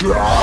Yeah.